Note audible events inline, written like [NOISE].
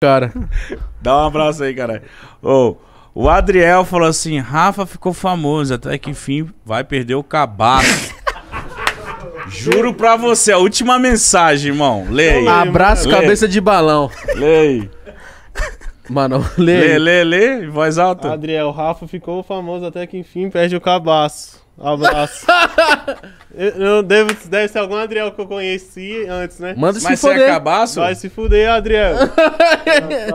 cara. [LAUGHS] Dá um abraço aí, cara. Ô, o Adriel falou assim: Rafa ficou famoso, até que enfim vai perder o cabaço. [LAUGHS] Juro pra você, a última mensagem, irmão. Lê aí. Abraço, Lê. cabeça de balão. Lê aí. Mano, lê. Lê, lê, lê, em voz alta. Adriel, Rafa ficou famoso até que enfim perde o cabaço. Abraço. [LAUGHS] eu, eu devo, deve ser algum Adriel que eu conheci antes, né? Manda se Mas você é foder. cabaço? Vai se fuder, Adriel. [LAUGHS]